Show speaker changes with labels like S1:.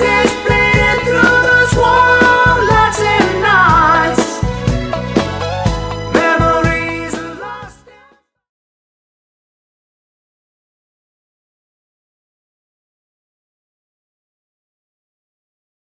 S1: says